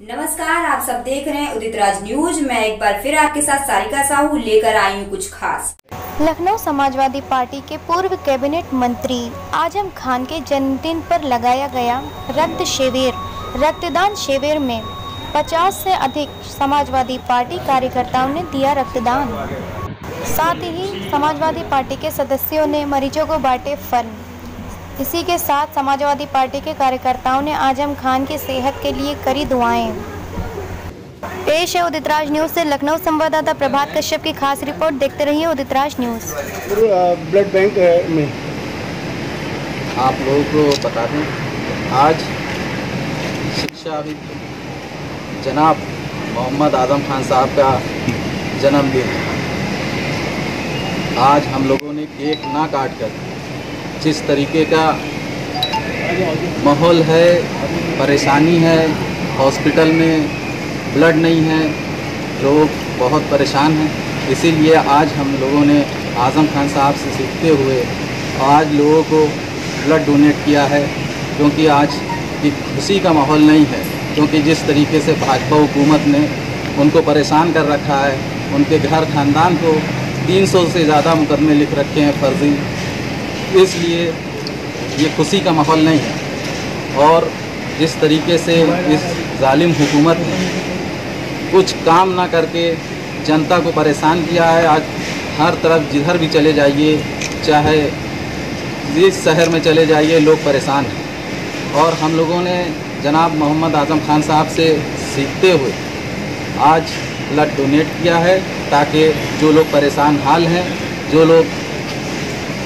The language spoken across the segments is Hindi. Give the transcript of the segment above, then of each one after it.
नमस्कार, आप सब देख रहे हैं उदित राज न्यूज़। मैं एक बार फिर आपके साथ सारिका साहू, लेकर आई हूँ कुछ खास। लखनऊ समाजवादी पार्टी के पूर्व कैबिनेट मंत्री आज़म खान के जन्मदिन पर लगाया गया रक्त शिविर, रक्तदान शिविर में 50 से अधिक समाजवादी पार्टी कार्यकर्ताओं ने दिया रक्तदान। साथ ही समाजवादी पार्टी के सदस्यों ने मरीजों को बांटे फल इसी के साथ समाजवादी पार्टी के कार्यकर्ताओं ने आज़म खान की सेहत के लिए करी दुआएँ। पेश है उदितराज न्यूज़ से लखनऊ संवाददाता प्रभात कश्यप की खास रिपोर्ट। देखते रहिए उदितराज न्यूज़। ब्लड बैंक में। आप लोगों को बता दें आज शिक्षा जनाब मोहम्मद आज़म खान साहब का जन्मदिन। है आज हम लोगों ने केक ना काट कर जिस तरीके का माहौल है, परेशानी है, हॉस्पिटल में ब्लड नहीं है, लोग बहुत परेशान हैं। इसीलिए आज हम लोगों ने आज़म खान साहब से सीखते हुए आज लोगों को ब्लड डोनेट किया है, क्योंकि आज की खुशी का माहौल नहीं है, क्योंकि जिस तरीके से भाजपा हुकूमत ने उनको परेशान कर रखा है, उनके घर खानदान को 300 से ज़्यादा मुकदमे लिख रखे हैं फर्जी। इसलिए ये खुशी का माहौल नहीं है। और जिस तरीके से इस जालिम हुकूमत ने कुछ काम ना करके जनता को परेशान किया है, आज हर तरफ़ जिधर भी चले जाइए, चाहे जिस शहर में चले जाइए, लोग परेशान हैं। और हम लोगों ने जनाब मोहम्मद आज़म खान साहब से सीखते हुए आज ब्लड डोनेट किया है, ताकि जो लोग परेशान हाल हैं, जो लोग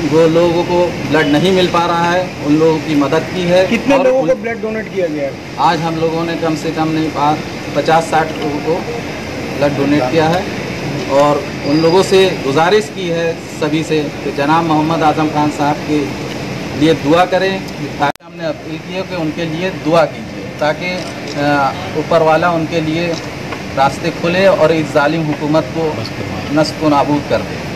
जो लोगों को ब्लड नहीं मिल पा रहा है उन लोगों की मदद की है कितने लोगों को ब्लड डोनेट किया गया? है आज हम लोगों ने कम से कम नहीं पा पचास साठ लोगों को ब्लड डोनेट किया है और उन लोगों से गुजारिश की है सभी से कि जनाब मोहम्मद आज़म खान साहब के लिए दुआ करें ताकि हमने अपील की है कि उनके लिए दुआ कीजिए ताकि ऊपर वाला उनके लिए रास्ते खुले और इस जालिम हुकूमत को नस्क नाबूद कर दे।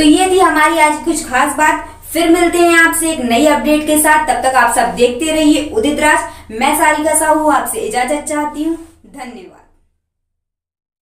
तो ये थी हमारी आज कुछ खास बात। फिर मिलते हैं आपसे एक नई अपडेट के साथ। तब तक आप सब देखते रहिए उदित राज। मैं सारिका साहू, आपसे इजाज़त चाहती हूँ। धन्यवाद।